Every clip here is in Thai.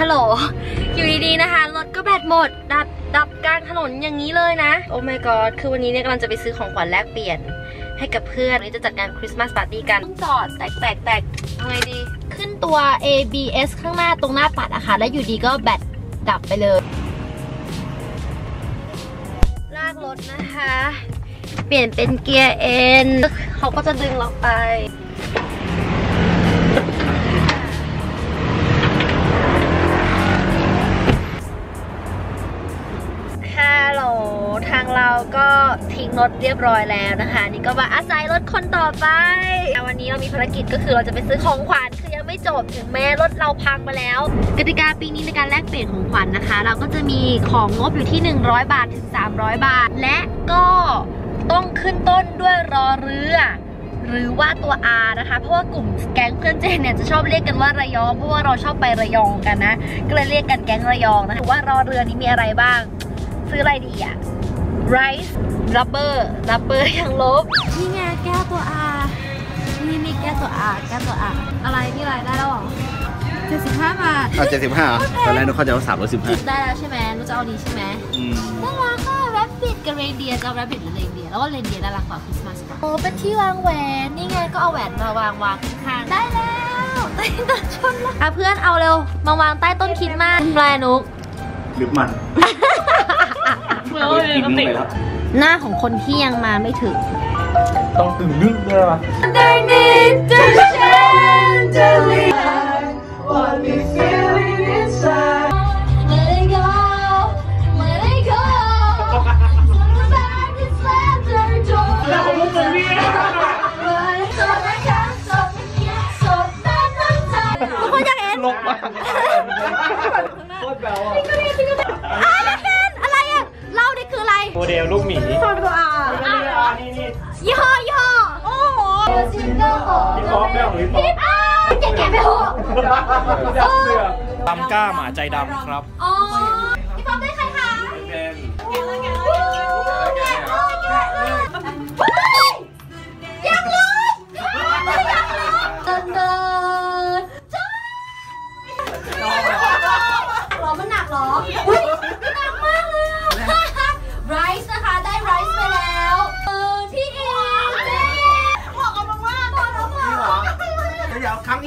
ฮัลโหล อยู่ดีๆนะคะ รถก็แบตหมด ดับดับกลางถนนอย่างนี้เลยนะ oh my god คือวันนี้เนี่ยกำลังจะไปซื้อของขวัญแลกเปลี่ยน ให้กับเพื่อนวันนี้จะจัดงาน Christmas party กันต้องจอดแตกแตกแตกทำไงดี ขึ้นตัว ABS ข้างหน้าตรงหน้าปัดอะค่ะ แล้วอยู่ดีก็แบตดับไปเลย ลากรถนะคะ เปลี่ยนเป็นเกียร์ N เขาก็จะดึงเราไป ทางเราก็ทิ้งรถเรียบร้อยแล้วนะคะ นี่ก็มาอาศัยรถคนต่อไป วันนี้เรามีภารกิจก็คือเราจะไปซื้อของขวัญคือยังไม่จบถึงแม้รถเราพังมาแล้ว กติกาปีนี้ในการแลกเปลี่ยนของขวัญนะคะ เราก็จะมีของงบอยู่ที่ 100 บาทถึง 300 บาท และก็ต้องขึ้นต้นด้วยรอเรือหรือว่าตัว R นะคะ เพราะว่ากลุ่มแก๊งเพื่อนเจนเนี่ยจะชอบเรียกกันว่าระยอง เพราะว่าเราชอบไประยองกันนะ ก็เลยเรียกกันแก๊งระยองนะคะว่ารอเรือนี้มีอะไรบ้าง ซื้ออะไรดีอะ rice rubber rubber ยังลบนี่ไงแก้วตัว R นี่มีแก้วตัว R แก้วตัว R อะไรนี่อะไรได้แล้วเหรอ75 บาท เอาเจ็ดสิบห้าตอนแรกนึกเขาจะเอาสามร้อยสิบห้าได้แล้วใช่ไหมนุจะเอาดีใช่ไหมอืมน่ารักค่ะแรปปิดกับเรนเดียร์จะเอาแรปปิดหรือเรนเดียร์แล้วก็เรนเดียร์น่ารักกว่าคริสต์มาสกว่าโอ้เป็นที่วางแหวน นี่ไงก็เอาแหวนมาวางวางข้างๆได้แล้วใต้ต้นชนละอะเพื่อนเอาเร็ว มาวางใต้ต้นคริดมากแปลนุกหรือมัน กินเลยครับหน้าของคนที่ยังมาไม่ถึง ต้องตึงนึกด้วยป่ะ Underneath the chandelier What we เดลลูกหมีตัวอะนี่นี่ยี่ห้อยี่ห้อโอ้โหซิงเกิลของพี่ป๊อปแม่ของพี่ป๊อปพี่ป๊อปแกแกไปหัวจับเสือตำก้าหมาใจดำครับ อ๋อ พี่ป๊อปได้ใครคะ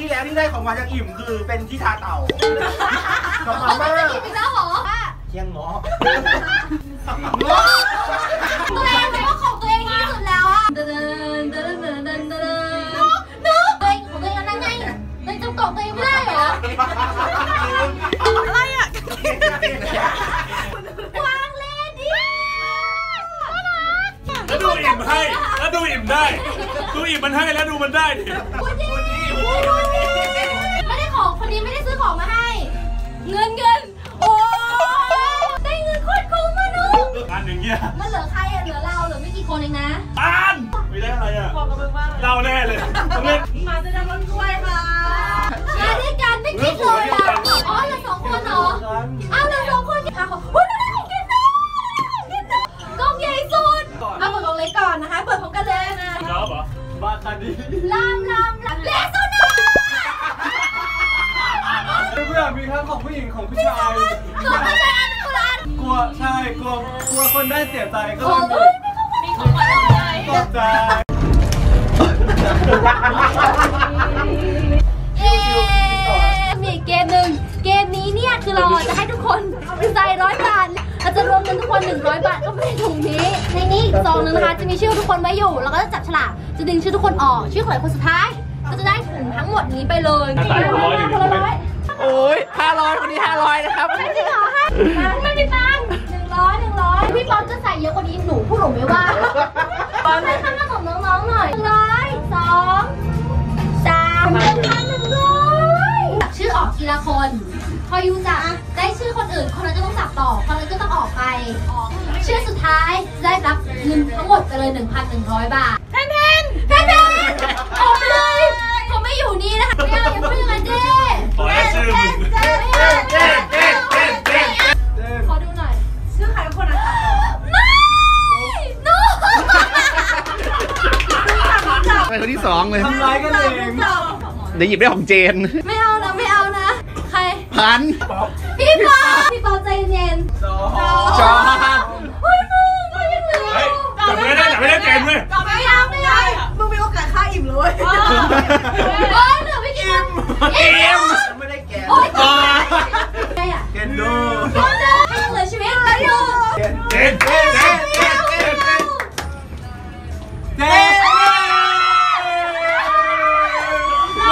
ที่แล้วที่ได้ของมาจากอิ่มคือเป็นที่ทาเต่ากับมาเอาไปม่าจะกินอีกแล้วเหรอเที่ยงเงาะตัวเองเป็นว่าของตัวเองที่สุดแล้วอะเดินเดินเดินเดินเดินนุ๊กนุ๊กตัวเองของตัวเองนั่นไงตัวเองจำกล่องตัวเองไม่ได้เหรออะไรอะวางเลนดิแล้วดูอิ่มให้ แล้วดูอิ่มได้ ดูอิ่มมันให้แล้วดูมันได้ดิ เงินเงินโอ้ได้เงินโคตรคุ้มอะนุ๊กอันอย่างเงี้ยมันเหลือใครอะเหลือเราเหลือไม่กี่คนเองนะตานไม่ได้อะไรอะบอกกับมึงว่าเราแน่เลยต้องเล่นมาจะได้รถกล้วยค่ะมาด้วยกันไม่คิดเลยอะอ๋อเหลือสองคนเหรออ้าวเหลือสองคนค่ะของอุ้ยได้ของกินได้กินได้กล่องใหญ่สุดเอาเปิดกล่องเล็กก่อนนะคะ เปิดพร้อมกันเลยนะชอบเหรอบ้าคันนี้ลามลามลามเลส โซนาเพื่อนมีทั้งของผู้หญิงของผู้ชายหนูไม่ใช่อันคนละอันกลัวใช่กลัวกลัวคนได้เสียใจก็โอ้เลยยมีของขวัญอะไรตกใจเย้มีอีกเกมหนึ่งเกมนี้เนี่ยคือเราอะจะให้ทุกคนใส่ร้อยบาทเราจะรวมเงินทุกคน 100 บาทก็ไม่ในถุงนี้ ในนี้อีกซองหนึงนะคะจะมีชื่อทุกคนไว้อยู่แล้วก็จะจับฉลากจะดึงชื่อทุกคนออกชื่อของคนสุดท้าย ก็จะได้ถุงทั้งหมดนี้ไปเลยใส่คนละร้อยคนละร้อย โอ้ยห้าร้อยคนนี้ห้าร้อยนะครับ ไม่จริงเหรอฮะไม่มีตังค์หนึ่งร้อยหนึ่งร้อยพี่ป๊อปจะใส่เยอะกว่านี้หนูพูดหนูไม่ว่าใส่ข้างหน้าของน้องๆหน่อยหนึ่งร้อยสองสามหนึ่งพันหนึ่งร้อยชื่อออกทีละคน พอยูจะได้ชื่อคนอื่น คนนั้นก็ต้องสับต่อ คนนั้นก็ต้องออกไปชื่อสุดท้ายจะได้รับเงินทั้งหมดไปเลย 1,100 บาทแทนแทนแทนแทนออกไปเลยเขาไม่อยู่นี่นะคะไม่เอาอย่าพูดอย่างนั้นเด้ ขอได้ชื่อมึงขอดูหน่อย ชื่อใครทุกคนนะคะไม่โน้ไปคนที่สองเลยทำร้ายกันเองจับเดี๋ยวหยิบได้ของเจน ไม่เอานะไม่เอานะ ใครพขัน พี่ปอพี่ปอใจเย็นจอเฮ้ยมึงมึงยังเหลือเฮ้ยจับไม่ได้จับไม่ได้เจนเว้ยจับไม่ได้ไม่ได้มึงมีโอกาสฆ่าอิ่มเลยเฮ้ยเหลือไม่กี่อิ่มไม่ เกนโดให้ยังเหลือชีวิตเลยอยู่เกนเจนเจนเจนเจนเจนเกน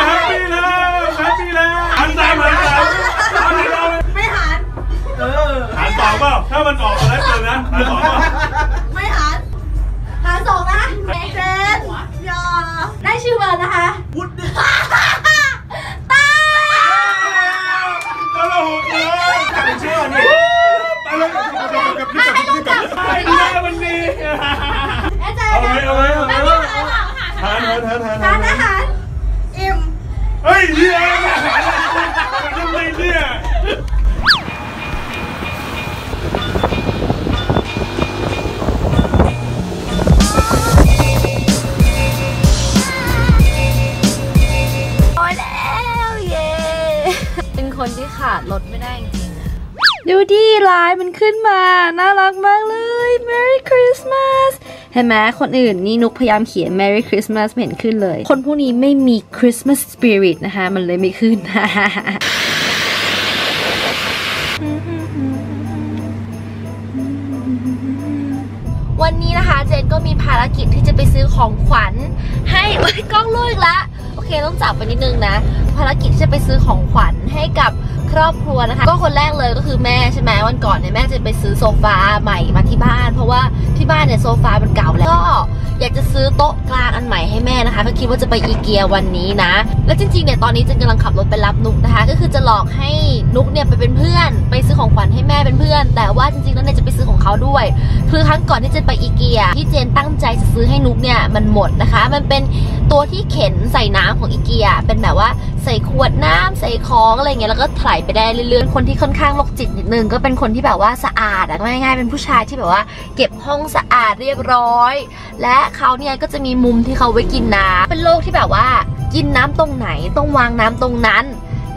แฮปปี้แล้วแฮปปี้แล้วหันตามหันตามหันตามไม่หันเออหันสองเปล่าถ้ามันออกมาแล้วเจอนะหันสองเปล่าไม่หันหาสองนะเจนอย่าได้ชื่อมานะคะพุดดิ ตา ตลกเลย จับเป็นชื่อนี่ ตลกกับกับกับกับกับไอ้เนี่ยมันดี เอ้ยใจ เอา นะ ไว้เอาไว้เอา ไม่ ไว้ ไม่หันหั นหันหันหันหันหันอาหารอิ่มเฮ้ยเฮียทำไมเนี่ยโอ้ยแล้วเย้เป็นคนที่ขาดรถไม่ได้จริงๆอะดูดิลายมันขึ้นมา น่ารักมากเลย Merry Christmas เห็นไหมคนอื่นนี่นุกพยายามเขียน Merry Christmas เห็นขึ้นเลย คนพวกนี้ไม่มี Christmas spirit นะคะ มันเลยไม่ขึ้นวันนี้นะคะ เจนก็มีภารกิจที่จะไปซื้อของขวัญ ให้เอ้กล้องลูกละ โอเคต้องจับไปนิดนึงนะ ภารกิจจะไปซื้อของขวัญให้กับ ครอบครัวนะคะ ก็คนแรกเลยก็คือแม่ใช่ไหมวันก่อนเนี่ยแม่จะไปซื้อโซฟาใหม่มาที่บ้าน เพราะว่าที่บ้านเนี่ยโซฟามันเก่าแล้วก็อยากจะซื้อโต๊ะกลางอันใหม่ให้แม่นะคะก็คิดว่าจะไปอีเกียวันนี้นะ แล้วจริงๆเนี่ยตอนนี้เจนกำลังขับรถไปรับนุกนะคะ ก็คือจะหลอกให้นุกเนี่ยไปเป็นเพื่อน ไปซื้อของขวัญให้แม่เป็นเพื่อน แต่ว่าจริงๆแล้วเนี่ยจะไปซื้อของเขาด้วย คือครั้งก่อนที่เจนไปอีเกียที่เจนตั้งใจจะซื้อให้นุกเนี่ยมันหมดนะคะ มันเป็น ตัวที่เข็นใส่น้ำของอีเกียเป็นแบบว่าใส่ขวดน้ำใส่ของอะไรเงี้ยแล้วก็ถ่ายไปได้เรื่อยๆคนที่ค่อนข้างโรคจิตนิดนึงก็เป็นคนที่แบบว่าสะอาดอะง่ายๆเป็นผู้ชายที่แบบว่า เก็บห้องสะอาดเรียบร้อย และเขาเนี่ยก็จะมีมุมที่เขาไว้กินน้ำเป็นโรคที่แบบว่า กินน้ำตรงไหนต้องวางน้ำตรงนั้น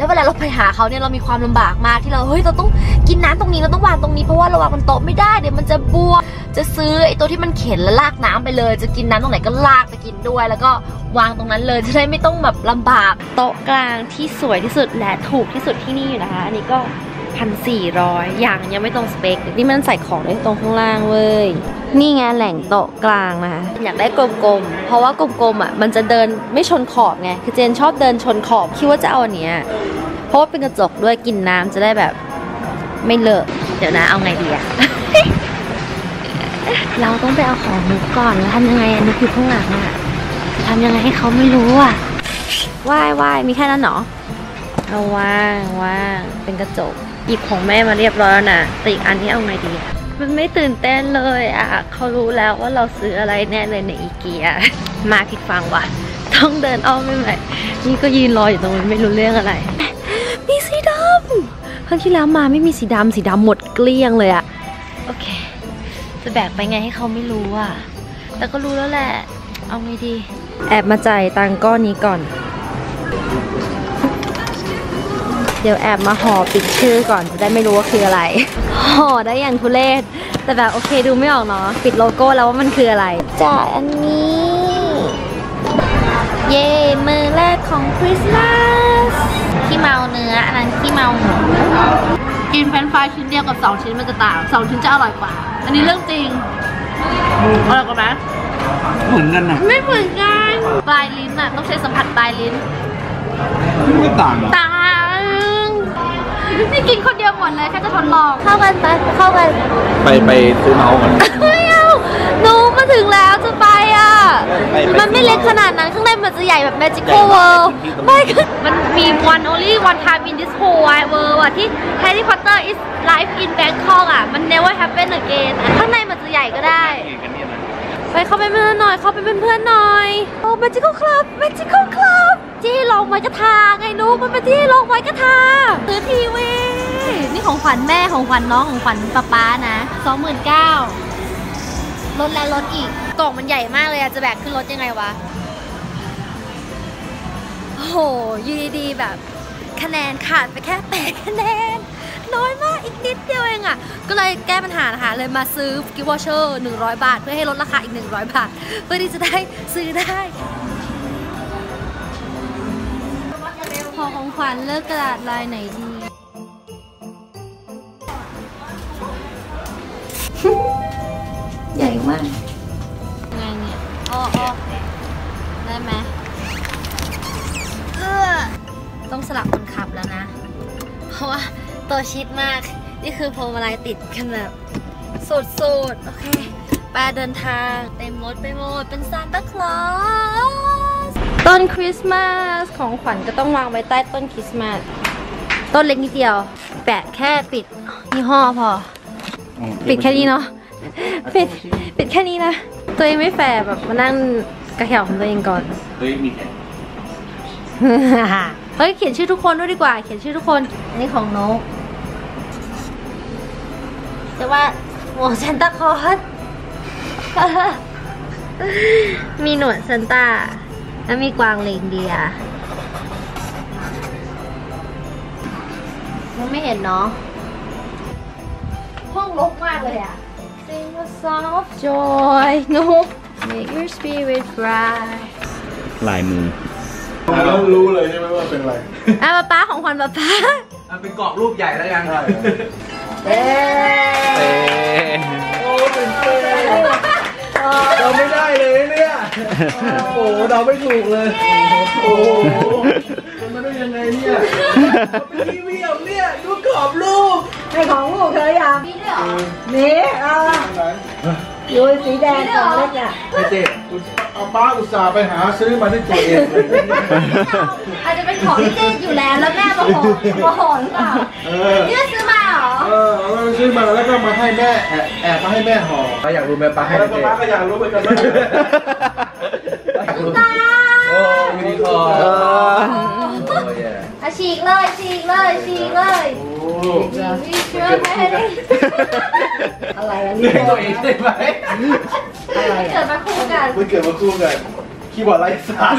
แล้วเวลาเราไปหาเขาเนี่ยเรามีความลำบากมากที่เราเฮ้ยเราต้องกินน้ำตรงนี้เราต้องวางตรงนี้เพราะว่าเราวางบนโต๊ะไม่ได้เดี๋ยวมันจะบวมจะซื้อไอ้ตัวที่มันเข็นแล้วลากน้ำไปเลย จะกินน้ำตรงไหนก็ลากไปกินด้วย แล้วก็วางตรงนั้นเลยจะได้ไม่ต้องแบบลำบากโต๊ะกลางที่สวยที่สุดและถูกที่สุดที่นี่อยู่นะคะ อันนี้ก็ พันสี่ร้อยอย่างยังไม่ตรงสเปค นี่มันใส่ของได้ตรงข้างล่างเว้ย นี่ไงแหล่งโต๊ะกลางนะคะอยากได้กลมๆ เพราะว่ากลมๆอะมันจะเดินไม่ชนขอบไง คือเจนชอบเดินชนขอบ คิดว่าจะเอาอันเนี้ย เพราะว่าเป็นกระจกด้วยกินน้ำจะได้แบบไม่เลอะ เดี๋ยวนะเอาไงดีอะเราต้องไปเอาของนุกก่อนแล้วทำยังไงนุกอยู่ข้างหลังอะจะทำยังไงให้เขาไม่รู้อะว่ายว่ายมีแค่นั้นเหรอเอาว่างว่างเป็นกระจก หยิบของแม่มาเรียบร้อยแล้วนะแต่อีกอันนี้เอาไงดีอะมันไม่ตื่นเต้นเลยอะเขารู้แล้วว่าเราซื้ออะไรแน่เลยในอีเกียมาผิดฟังว่ะต้องเดินอ้อมไม่ไหวนี่ก็ยืนรออยู่ตรงนี้ไม่รู้เรื่องอะไร มีสีดำครั้งที่แล้วมาไม่มีสีดำสีดำหมดเกลี้ยงเลยอะโอเค จะแบกไปไงให้เขาไม่รู้อะแต่ก็รู้แล้วแหละ เอาไงดี แอบมาจ่ายตังก้อนนี้ก่อน เดี๋ยวแอบมาห่อปิดชื่อก่อนจะได้ไม่รู้ว่าคืออะไร ห่อได้อย่างทุเรศ แต่แบบโอเคดูไม่ออกเนาะปิดโลโก้แล้วว่ามันคืออะไรจ่ายอันนี้ เย่มือแรกของคริสต์มาสที่เมาเนื้ออันนั้นที่เมาหมูกินเฟรนช์ฟรายชิ้นเดียวกับ 2 ชิ้นมันจะต่าง2ชิ้นจะอร่อยกว่า อันนี้เรื่องจริงอร่อยกว่าไหมเหมือนกันนะไม่เหมือนกัน ปลายลิ้นอะต้องใช้สัมผัสปลายลิ้นไม่ต่างต่าง นี่กินคนเดียวหมดเลยแค่จะทดลองเข้ากันไปเข้ากันไปไปซื้อเมาส์ก่อนไม่เอาหนูมาถึงแล้วจะไปอะ ไปไปมันไม่เล็กขนาดนั้นข้างในมันจะใหญ่แบบ magical world ไม่คือมันมี one only one time in this whole wide world อะที่ Harry Potter is life in Bangkok อะมัน never happen again อะข้างในมันจะใหญ่ก็ได้ไปเข้าไปเป็นเพื่อนหน่อย เข้าไปเป็นเพื่อนหน่อย โอ้ magical club magical club ที่ลงไม้กระทาไงนุ๊กมันเป็นที่ลงไม้กระทาซื้อทีวีนี่ของขวัญแม่ของขวัญน้องของขวัญป้าป๊านะสองหมื่นเก้าลดแล้วลดอีกกล่องมันใหญ่มากเลยอะจะแบกขึ้นรถยังไงวะโอ้โหยูดีๆแบบคะแนนขาดไปแค่แปดคะแนน น้อยมากอีกนิดเดียวเองอะ ก็เลยแก้ปัญหานะคะ เลยมาซื้อกิฟต์วอเชอร์100 บาท เพื่อให้ลดราคาอีก 100 บาท เพื่อที่จะได้ซื้อได้ ของขวัญเลือกกระดาษลายไหนดี ใหญ่มากไงเนี่ยอ้ออ้อได้ไหมเออต้องสลับคนขับแล้วนะ เพราะว่าตัวชิดมาก นี่คือพวงมาลัยติดกันแบบสุดๆ โอเคไปเดินทางเต็มรถไปหมด เป็นซานตาคลอส ต้นคริสต์มาสของขวัญก็ต้องวางไว้ใต้ต้นคริสต์มาสต้นเล็กนิดเดียว แปะแค่ปิดยี่ห้อพอ ปิดแค่นี้เนาะปิดปิดแค่นี้นะตัวเองไม่แฟร์แบบมานั่งกระเขวของตัวเองก่อนเฮ้ยมีแขนเฮ้ยเขียนชื่อทุกคนด้วยดีกว่า เขียนชื่อทุกคน อันนี้ของนกแต่ว่าหมวกซันตาคลอสมีหนวดซันต้า แล้วมีกวางเลงเดียมันไม่เห็นเนาะห้องรกมากเลยอะ Sing a song of joy นก Make your spirit fly ลายมือแล้วรู้เลยใช่ไหมว่าเป็นอะไรอะป๊าป๊าของขวัญป๊าป๊าเป็นกรอบรูปใหญ่แล้วกันเอ๊เอ๊ะโอ้เป็นเต้ เราไม่ได้เลยเนี่ยโอ้โหเราไม่ถูกเลย โอ้โหมันมาได้ยังไงเนี่ยเป็นทีวีอะเนี่ยดูกรอบรูปในของลูกเธอยังนี่เอาดูสีแดงของเล็กอะไม่เจ๊เอาป้าอุตส่าห์ไปหาซื้อมาด้วยตัวเองเลยอาจจะเป็นของที่เจ๊อยู่แล้วแล้วแม่มาห่อมาห่อหรือเปล่าเออนี่ซื้อมาเหร อเออเอาซื้อมาแล้วก็มาให้แม่แอบแอบมาให้แม่ห่อป้าอยากรู้ไหมป้าให้แล้วเจ๊ป้าก็อยากรู้เหมือนกันว่าตาโอ้ยูนิคอร์นเออโอ้ยอะฉีกเลยฉีกเลยฉีกเลยโอ้มีเชื้อแม่เลยอะไรอันนี้เลี้ยงตัวเองได้ไหมอะไรอะเกิดมาคู่กันมันเกิดมาคู่กันคีย์บอร์ดไร้สาย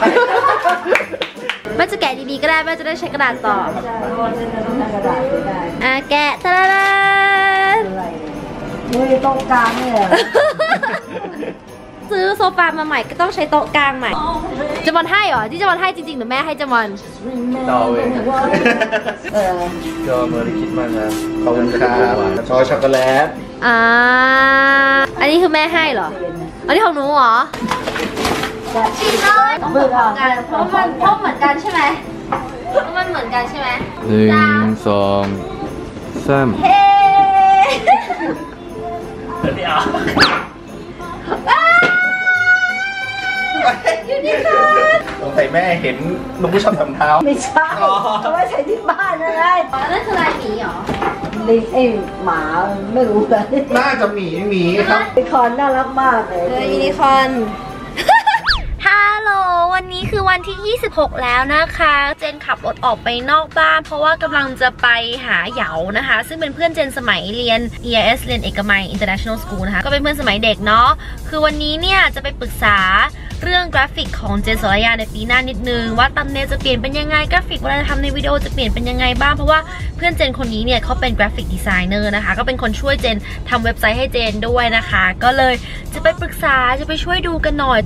แม่จะแกะดีๆก็ได้แม่จะได้ใช้กระดาษต่อใช่เพราะว่าฉันจะต้องทำกระดาษไม่ได้อะแกะตะละละอะไรเนี่ยนี่ตรงกลางเนี่ยเหรอซื้อโซฟามาใหม่ก็ต้องใช้โต๊ะกลางใหม่จมอนให้เหรอที่จมอนให้จริงๆหรือแม่ให้จมอนต่อเองเออก็เมอร์รี่คิดมาครับขอบคุณครับชอช็อกโกแลตอ่าอันนี้คือแม่ให้เหรอ อันนี้ของหนูเหรอฉีกเลย ต้องเหมือนกันเพราะมันเพราะเหมือนกันใช่ไหมเพราะมันเหมือนกันใช่ไหมหนึ่งสองสามเฮ้ยูนิคอร์นสงสัยแม่เห็นลุงผู้ชอบทำเท้า ไม่ใช่เอาไว้ใช้ที่บ้านอะไรอ๋อนั่นคือลายหมีเหรอลิงไอ้หมาไม่รู้เลยน่าจะหมีหมีครับไอ้คอนน่ารักมากเลยยูนิคอร์น นี้คือวันที่ 26 แล้วนะคะ เจนขับรถออกไปนอกบ้าน เพราะว่ากำลังจะไปหาเหยานะคะ ซึ่งเป็นเพื่อนเจนสมัยเรียน EIS เรียนเอกมัย International School นะคะ ก็เป็นเพื่อนสมัยเด็กเนาะ คือวันนี้เนี่ยจะไปปรึกษาเรื่องกราฟิกของเจนสรยาในปีหน้านิดนึง ว่า thumbnail จะเปลี่ยนเป็นยังไงกราฟิกเวลาทำในวิดีโอจะเปลี่ยนเป็นยังไงบ้างเพราะว่าเพื่อนเจนคนนี้เนี่ยเขาเป็น graphic designer นะคะ ก็เป็นคนช่วยเจนทำเว็บไซต์ให้เจนด้วยนะคะ ก็เลยจะไปปรึกษาจะไปช่วยดูกันหน่อย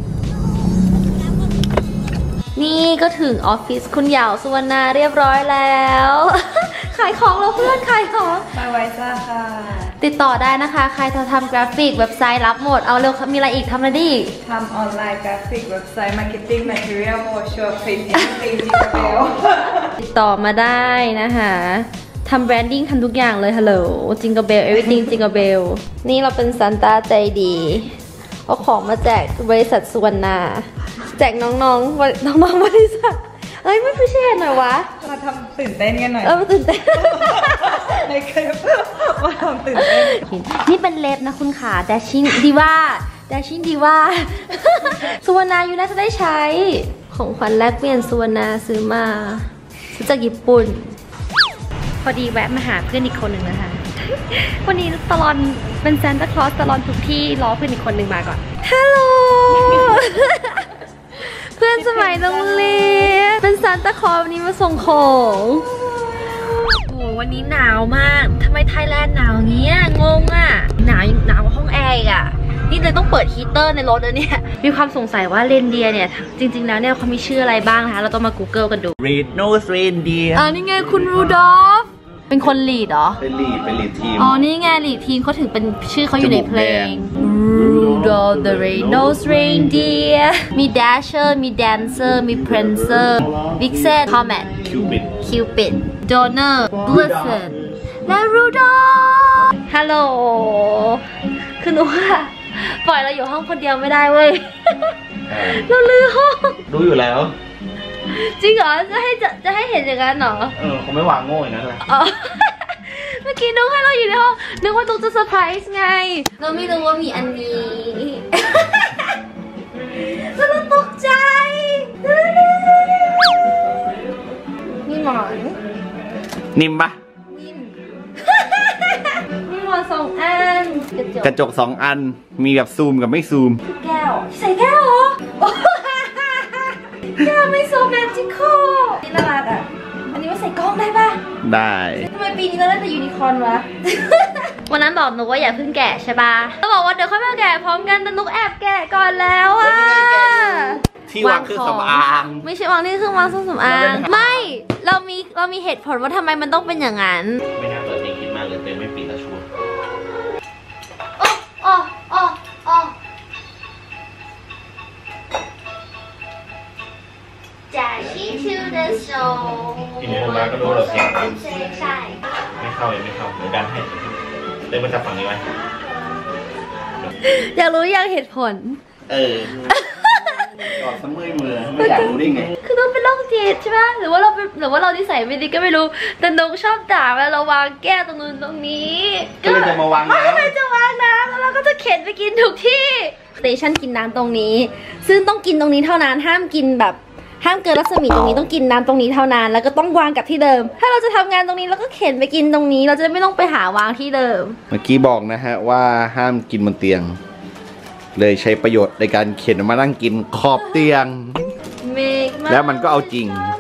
นี่ก็ถึงออฟฟิศคุณเหยาวสุวรรณาเรียบร้อยแล้ว ขายของแล้วเพื่อนขายของมาไว้ซ่าค่ะ ติดต่อได้นะคะ ใครจะทำกราฟิกเว็บไซต์รับหมด เอาเร็วมีอะไรอีกทำอะไรได้อีกทำออนไลน์กราฟิกเว็บไซต์ marketing material brochure คลิป everything jingle bellติดต่อมาได้นะคะทำ branding ทำทุกอย่างเลยฮัลโหลจิงก e เบล everything จิงก e เบลนี่เราเป็นซานต้าใจดี เอาของมาแจกบริษัทสุวรรณาแจกน้องๆบริน้องๆบริษัทเอ้ยไม่พิเศษหน่อยวะมาทำตื่นเต้นกันหน่อยเออมาตื่นเต้นในคลิปมาทำตื่นเต้นนี่เป็นเล็บนะคุณขาดาชินดีว่าดาชินดีว่าสุวรรณาอยู่น่าจะได้ใช้ ของขวัญแลกเปลี่ยนสุวรรณาซื้อมาซื้อจากญี่ปุ่น พอดีแวะมาหาเพื่อนอีกคนหนึ่งนะคะ วันนี้ตะลอน เป็นซานตาคลอสตะลอนทุกที่รอเพื่อนอีกคนหนึ่งมาก่อน ฮัลโหล เพื่อนสมัยโรงเรียน เป็นซานตาคลอสวันนี้มาส่งของวันนี้หนาวมากทำไมไทยแลนด์หนาวเงี้ยงงอะ หนาวหนาวกว่าห้องแอร์อีกอะนี่เลยต้องเปิดฮีเตอร์ในรถแล้วเนี่ย มีความสงสัยว่าเรนเดียร์เนี่ย จริง ๆ แล้วเนี่ยเขามีชื่ออะไรบ้างนะคะ เราต้องมา Google กันดู Red Nose Reindeer อ่านี่ไงคุณ Rudolph เป็นคน lead เหรอ เป็น lead เป็น lead ทีม อ๋อ นี่ไง lead ทีมเขาถึงเป็นชื่อเขาอยู่ในเพลง Rudolph the Red-Nosed Reindeer มี Dasher มี Dancer มี Prancer Vixen Comet Cupid Cupid Donner Blitzen และ Rudolph ฮัลโหลคือหนูอะปล่อยเราอยู่ห้องคนเดียวไม่ได้เว้ยเราลือห้องรู้อยู่แล้ว จริงเหรอ จะให้จะจะให้เห็นอย่างนั้นเหรอ เออคงไม่วางโง่อย่างนั้นแหละอ๋อ เมื่อกี้นุ๊กให้เราอยู่ในห้องนึกว่านุ๊กจะเซอร์ไพรส์ไง เราไม่รู้ว่ามีอันนี้แล้วเราตกใจ นี่หมอนนิ่มปะนี่หมอนสองอันกระจกกระจกสองอันมีแบบซูมกับไม่ซูม แก้ว ใส่แก้วเหรอ แก้วไม่โซแมจิคอลนี่น่ารักอะ อันนี้ว่าใส่กล้องได้ปะได้ทำไมปีนี้เราได้แต่ยูนิคอร์นวะ วันนั้นบอกหนูว่าอย่าเพิ่งแกะใช่ปะแล้วบอกว่าเดี๋ยวค่อยมาแกะพร้อมกันแต่นุกแอบแกะก่อนแล้วอะที่วางเครื่องสำอางไม่ใช่วางที่เครื่องวางเครื่องสำอาง ไม่ เรามีเรามีเหตุผลว่าทำไมมันต้องเป็นอย่างนั้นไม่น่าเปิดเพลงคิด the show ทีนี้มาก็รู้เราเสียงใช่ใช่ ไม่เข้ายังไม่เข้าเดี๋ยวดันให้เต็มมาจับฝั่งนี้ไว้ อยากรู้อยากเหตุผล เออออกสมือมือไม่อยากรู้ได้ไง คือต้องเป็นโรคจิตใช่ไหมหรือว่าเราเป็นหรือว่าเรานิสัยไม่ดีก็ไม่รู้ แต่นกชอบด่าเวลาเราวางแก้วตรงนู้นตรงนี้ก็เลยจะมาวางน้ำ ก็เลยจะวางน้ำแล้วเราก็จะเข็นไปกินทุกที่สเตชันกินน้ำตรงนี้ ซึ่งต้องกินตรงนี้เท่านั้นห้ามกินแบบ ห้ามเกินรัศมีตรงนี้ต้องกินน้ำตรงนี้เท่านั้น แล้วก็ต้องวางกับที่เดิม ถ้าเราจะทำงานตรงนี้แล้วก็เข็นไปกินตรงนี้ เราจะไม่ต้องไปหาวางที่เดิม เมื่อกี้บอกนะฮะว่าห้ามกินบนเตียง เลยใช้ประโยชน์ในการเข็นมานั่งกินขอบเตียงเมกแล้วมันก็เอาจริงมาก